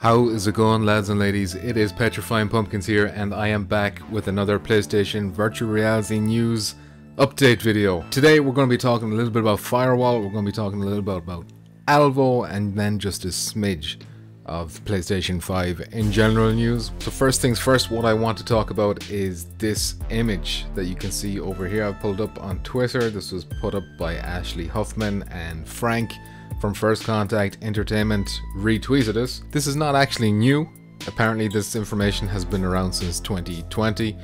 How is it going lads and ladies? It is Petrifying Pumpkins here and I am back with another PlayStation Virtual Reality News update video. Today we're going to be talking a little bit about Firewall, we're going to be talking a little bit about Alvo and then just a smidge of PlayStation 5 in general news. So first things first, what I want to talk about is this image that you can see over here. I've pulled up on Twitter. This was put up by Ashley Huffman and Frank from First Contact Entertainment retweeted it. This is not actually new. Apparently this information has been around since 2020.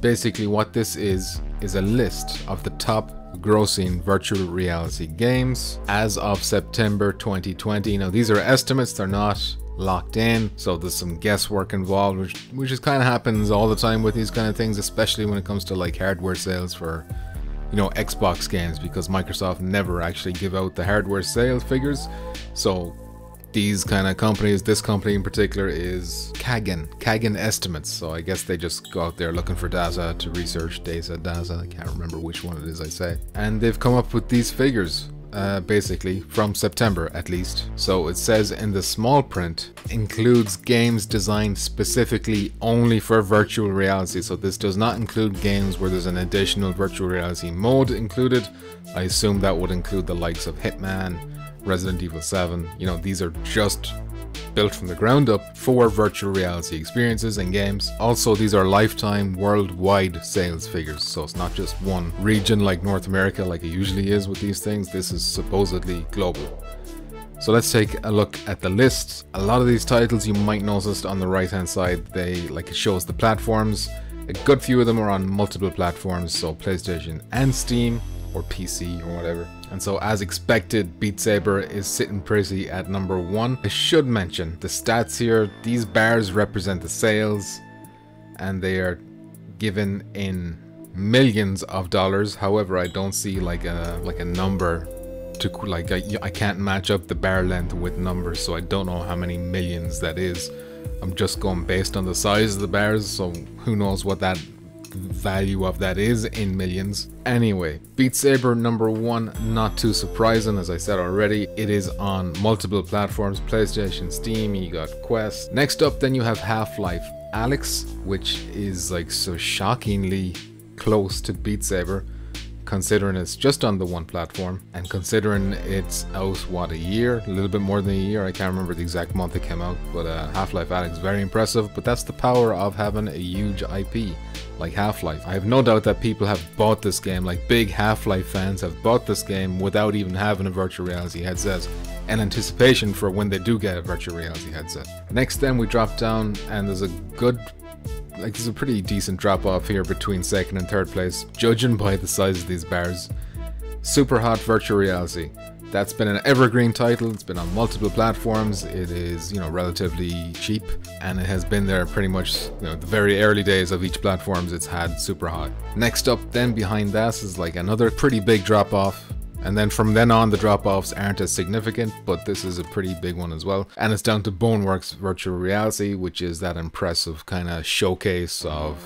Basically what this is, is a list of the top grossing virtual reality games as of September 2020. Now these are estimates, they're not locked in so there's some guesswork involved which which is kind of happens all the time with these kind of things especially when it comes to like hardware sales for you know, Xbox games because Microsoft never actually give out the hardware sales figures. So these kind of companies, this company in particular is Kagan, Kagan Estimates. So I guess they just go out there looking for data to research data, data. I can't remember which one it is I say. And they've come up with these figures uh, basically, from September at least. So it says in the small print, includes games designed specifically only for virtual reality. So this does not include games where there's an additional virtual reality mode included. I assume that would include the likes of Hitman, Resident Evil 7. You know, these are just built from the ground up for virtual reality experiences and games. Also, these are lifetime worldwide sales figures, so it's not just one region like North America like it usually is with these things. This is supposedly global. So let's take a look at the list. A lot of these titles you might notice on the right hand side, they like it shows the platforms. A good few of them are on multiple platforms, so PlayStation and Steam or PC or whatever. And so as expected, Beat Saber is sitting pretty at number one. I should mention the stats here. These bars represent the sales and they are given in millions of dollars. However, I don't see like a like a number to like I, I can't match up the bar length with numbers, so I don't know how many millions that is. I'm just going based on the size of the bars, so who knows what that value of that is in millions. Anyway, Beat Saber number one, not too surprising as I said already, it is on multiple platforms, PlayStation, Steam, you got Quest. Next up then you have Half-Life Alyx, which is like so shockingly close to Beat Saber considering it's just on the one platform and considering it's out what a year a little bit more than a year I can't remember the exact month it came out but uh, Half-Life Alyx very impressive but that's the power of having a huge IP like Half-Life I have no doubt that people have bought this game like big Half-Life fans have bought this game without even having a virtual reality headset in anticipation for when they do get a virtual reality headset next then we drop down and there's a good like there's a pretty decent drop off here between second and third place, judging by the size of these bars. Super Hot Virtual Reality. That's been an evergreen title, it's been on multiple platforms, it is, you know, relatively cheap, and it has been there pretty much, you know, the very early days of each platforms it's had Super Hot. Next up then behind that is like another pretty big drop off, and then from then on, the drop offs aren't as significant, but this is a pretty big one as well. And it's down to Boneworks Virtual Reality, which is that impressive kind of showcase of,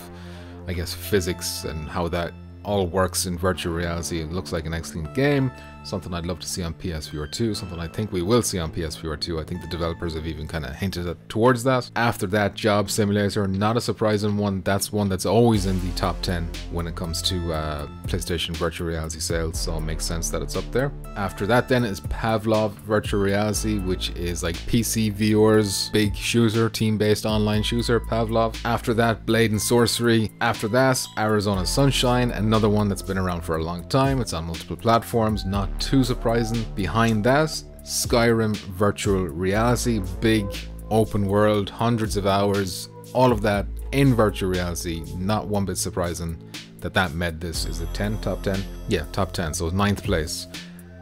I guess, physics and how that all works in virtual reality. It looks like an excellent game, something I'd love to see on PSVR 2, something I think we will see on PSVR 2. I think the developers have even kind of hinted at, towards that. After that, Job Simulator, not a surprising one. That's one that's always in the top 10 when it comes to uh, PlayStation virtual reality sales, so it makes sense that it's up there. After that, then is Pavlov Virtual Reality, which is like PC viewers, big shooter, team-based online shooter, Pavlov. After that, Blade and Sorcery. After that, Arizona Sunshine, and another one that's been around for a long time. It's on multiple platforms, not too surprising. Behind that, Skyrim Virtual Reality, big open world, hundreds of hours, all of that in virtual reality. Not one bit surprising that that made this. Is it 10? Top 10? Yeah, top 10. So ninth place.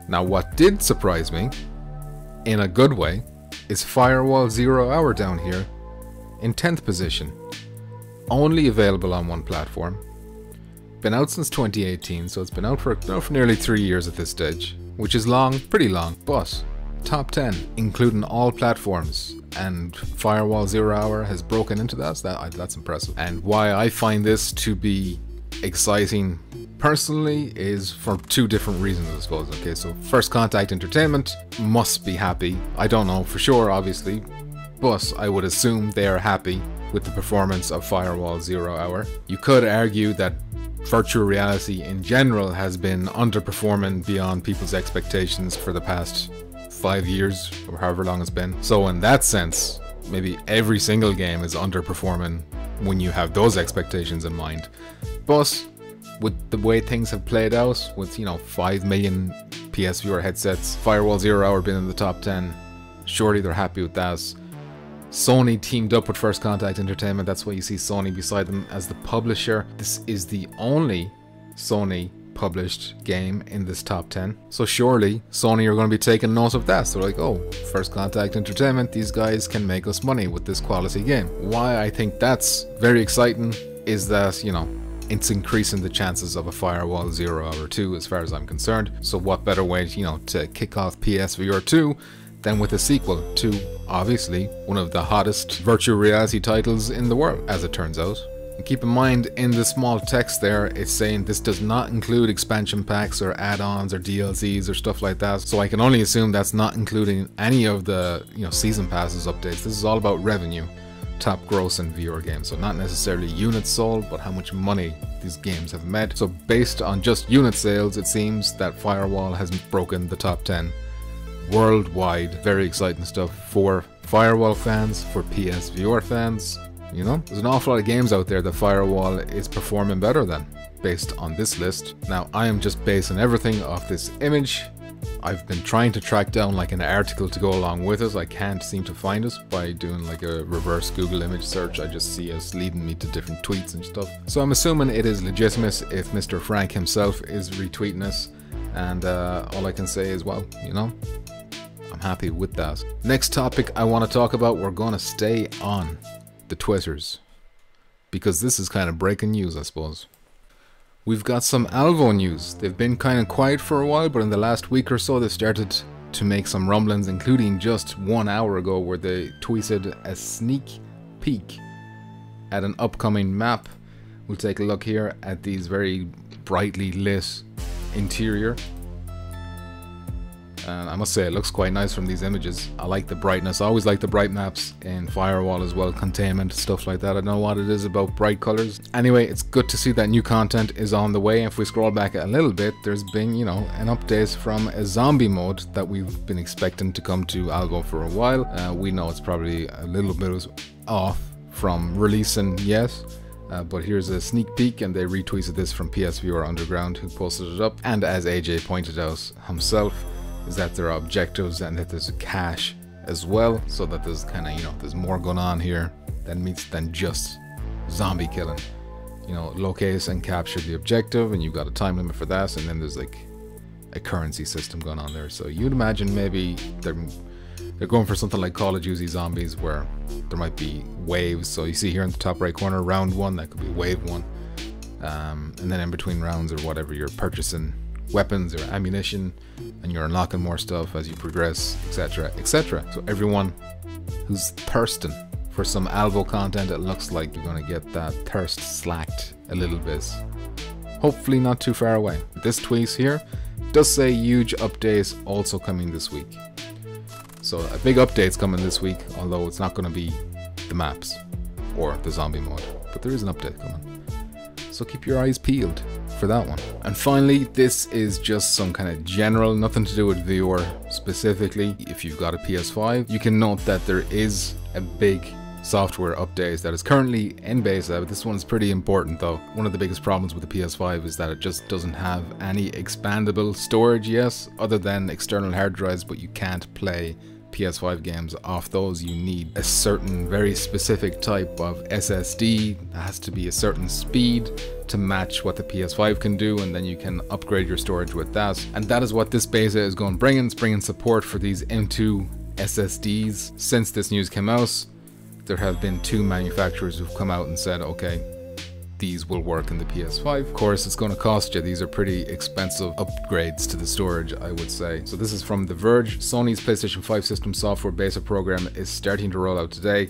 Now, what did surprise me, in a good way, is Firewall Zero Hour down here in 10th position. Only available on one platform, been out since 2018, so it's been out for, for nearly three years at this stage, which is long, pretty long, but top 10, including all platforms, and Firewall Zero Hour has broken into that, so that that's impressive. And why I find this to be exciting personally is for two different reasons, I suppose. Okay, so First Contact Entertainment must be happy. I don't know for sure, obviously, but I would assume they are happy with the performance of Firewall Zero Hour. You could argue that virtual reality in general has been underperforming beyond people's expectations for the past five years or however long it's been. So in that sense, maybe every single game is underperforming when you have those expectations in mind. But with the way things have played out, with you know 5 million PSVR headsets, Firewall Zero Hour being in the top 10, surely they're happy with that. Sony teamed up with First Contact Entertainment, that's why you see Sony beside them as the publisher. This is the only Sony published game in this top 10. So surely Sony are going to be taking note of that. So like, oh, First Contact Entertainment, these guys can make us money with this quality game. Why I think that's very exciting is that, you know, it's increasing the chances of a Firewall Zero Hour 2 as far as I'm concerned. So what better way, you know, to kick off PSVR 2 than with a sequel to, obviously, one of the hottest virtual reality titles in the world, as it turns out. And keep in mind, in the small text there, it's saying this does not include expansion packs or add-ons or DLCs or stuff like that. So I can only assume that's not including any of the, you know, season passes updates. This is all about revenue, top gross in VR games. So not necessarily units sold, but how much money these games have made. So based on just unit sales, it seems that Firewall has broken the top 10 worldwide. Very exciting stuff for Firewall fans, for PSVR fans, you know, there's an awful lot of games out there that Firewall is performing better than, based on this list. Now, I am just basing everything off this image. I've been trying to track down like an article to go along with it. I can't seem to find it by doing like a reverse Google image search. I just see us leading me to different tweets and stuff. So I'm assuming it is legitimate if Mr. Frank himself is retweeting us. And uh, all I can say is, well, you know, happy with that. Next topic I want to talk about, we're going to stay on the Twitters. Because this is kind of breaking news, I suppose. We've got some Alvo news. They've been kind of quiet for a while, but in the last week or so, they started to make some rumblings, including just one hour ago, where they tweeted a sneak peek at an upcoming map. We'll take a look here at these very brightly lit interior and I must say it looks quite nice from these images. I like the brightness. I always like the bright maps in Firewall as well, containment, stuff like that. I don't know what it is about bright colors. Anyway, it's good to see that new content is on the way. If we scroll back a little bit, there's been, you know, an update from a zombie mode that we've been expecting to come to Alvo for a while. Uh, we know it's probably a little bit off from releasing yet. Uh, but here's a sneak peek and they retweeted this from PSVR Underground who posted it up and as AJ pointed out himself is that there are objectives and that there's a cache as well so that there's kind of you know there's more going on here than meets than just zombie killing. You know locate and capture the objective and you've got a time limit for that and then there's like a currency system going on there. So you'd imagine maybe they're they're going for something like Call of Duty Zombies where there might be waves. So you see here in the top right corner round one that could be wave one. Um, and then in between rounds or whatever you're purchasing weapons or ammunition and you're unlocking more stuff as you progress etc etc so everyone who's thirsting for some alvo content it looks like you're going to get that thirst slacked a little bit. Hopefully not too far away. This tweet here does say huge updates also coming this week. So a big update's coming this week although it's not going to be the maps or the zombie mode but there is an update coming. So keep your eyes peeled for that one. And finally, this is just some kind of general, nothing to do with VR specifically. If you've got a PS5, you can note that there is a big software update that is currently in beta, but this one's pretty important though. One of the biggest problems with the PS5 is that it just doesn't have any expandable storage yes, other than external hard drives, but you can't play PS5 games off those you need a certain very specific type of SSD that has to be a certain speed to match what the PS5 can do and then you can upgrade your storage with that. And that is what this beta is going to bring in, it's bringing support for these M2 SSDs since this news came out there have been two manufacturers who've come out and said okay these will work in the PS5. Of course, it's going to cost you. These are pretty expensive upgrades to the storage, I would say. So this is from The Verge. Sony's PlayStation 5 system software beta program is starting to roll out today,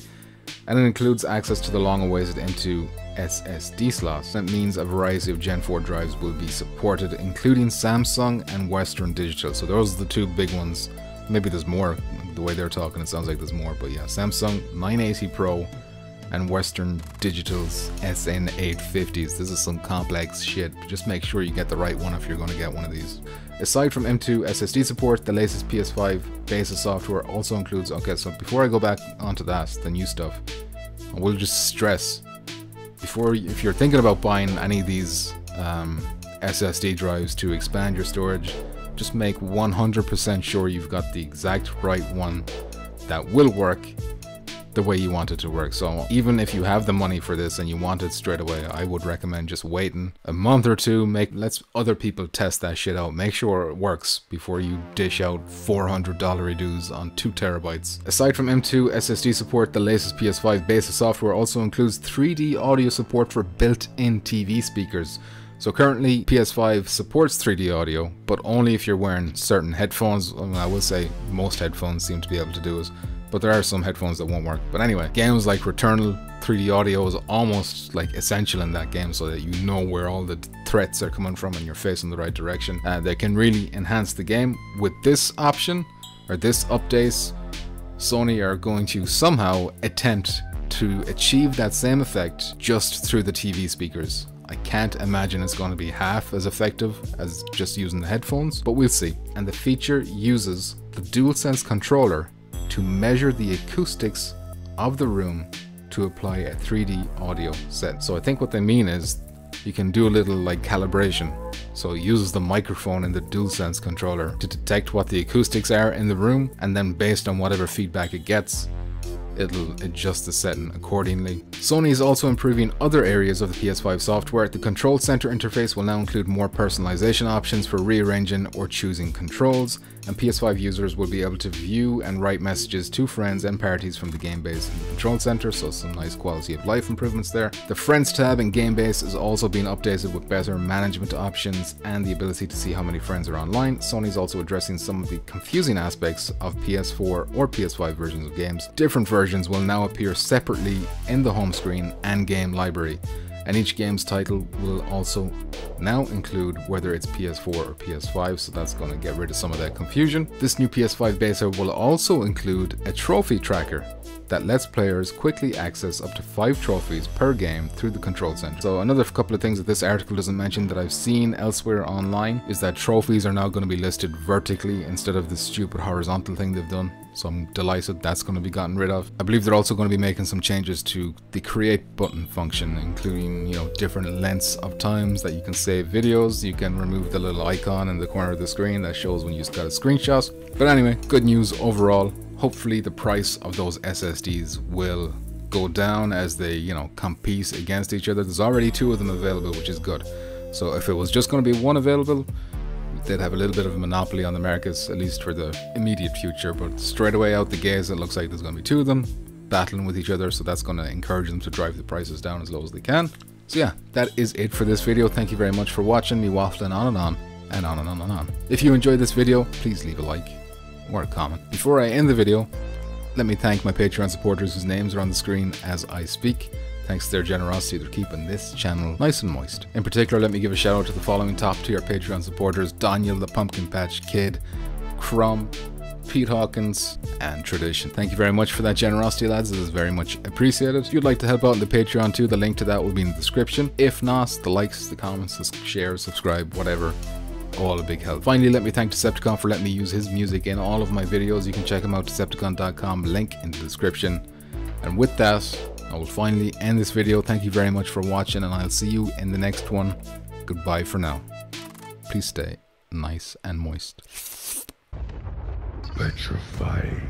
and it includes access to the long-awaited M2 SSD slots. That means a variety of Gen 4 drives will be supported, including Samsung and Western Digital. So those are the two big ones Maybe there's more. The way they're talking, it sounds like there's more. But yeah, Samsung 980 Pro and Western Digital's SN850s. This is some complex shit. Just make sure you get the right one if you're going to get one of these. Aside from M2 SSD support, the latest PS5 base software also includes. Okay, so before I go back onto that, the new stuff, I will just stress before if you're thinking about buying any of these um, SSD drives to expand your storage, just make 100% sure you've got the exact right one that will work the way you want it to work. So even if you have the money for this and you want it straight away, I would recommend just waiting a month or two. Make let's other people test that shit out. Make sure it works before you dish out $400 dues on two terabytes. Aside from M2 SSD support, the latest PS5 base of software also includes 3D audio support for built-in TV speakers. So currently PS5 supports 3D audio, but only if you're wearing certain headphones. I, mean, I will say most headphones seem to be able to do it but there are some headphones that won't work. But anyway, games like Returnal 3D audio is almost like essential in that game so that you know where all the threats are coming from and you're facing the right direction. Uh, they can really enhance the game. With this option, or this update, Sony are going to somehow attempt to achieve that same effect just through the TV speakers. I can't imagine it's going to be half as effective as just using the headphones, but we'll see. And the feature uses the DualSense controller to measure the acoustics of the room to apply a 3D audio set. So I think what they mean is you can do a little like calibration. So it uses the microphone in the DualSense controller to detect what the acoustics are in the room and then based on whatever feedback it gets, it'll adjust the setting accordingly. Sony is also improving other areas of the PS5 software. The control center interface will now include more personalization options for rearranging or choosing controls, and PS5 users will be able to view and write messages to friends and parties from the game base in the control center, so some nice quality of life improvements there. The Friends tab in game base is also being updated with better management options and the ability to see how many friends are online. Sony is also addressing some of the confusing aspects of PS4 or PS5 versions of games. Different versions will now appear separately in the home screen and game library and each game's title will also now include whether it's PS4 or PS5 so that's going to get rid of some of that confusion. This new PS5 beta will also include a trophy tracker that lets players quickly access up to 5 trophies per game through the control center. So another couple of things that this article doesn't mention that I've seen elsewhere online is that trophies are now going to be listed vertically instead of the stupid horizontal thing they've done. So I'm delighted that's going to be gotten rid of. I believe they're also going to be making some changes to the create button function, including, you know, different lengths of times that you can save videos. You can remove the little icon in the corner of the screen that shows when you got a screenshot. But anyway, good news overall hopefully the price of those SSDs will go down as they, you know, compete against each other. There's already two of them available, which is good. So if it was just going to be one available, they'd have a little bit of a monopoly on the markets, at least for the immediate future. But straight away out the gates, it looks like there's going to be two of them battling with each other. So that's going to encourage them to drive the prices down as low as they can. So yeah, that is it for this video. Thank you very much for watching me waffling on and on and on and on and on. If you enjoyed this video, please leave a like or a comment. Before I end the video, let me thank my Patreon supporters whose names are on the screen as I speak. Thanks to their generosity, they're keeping this channel nice and moist. In particular, let me give a shout out to the following top tier Patreon supporters Daniel the Pumpkin Patch Kid, Crumb, Pete Hawkins, and Tradition. Thank you very much for that generosity, lads. It is very much appreciated. If you'd like to help out on the Patreon too, the link to that will be in the description. If not, the likes, the comments, the shares, subscribe, whatever all a big help. Finally, let me thank dicepticon for letting me use his music in all of my videos. You can check him out, dicepticon.com, link in the description. And with that, I will finally end this video. Thank you very much for watching, and I'll see you in the next one. Goodbye for now. Please stay nice and moist. Petrifying.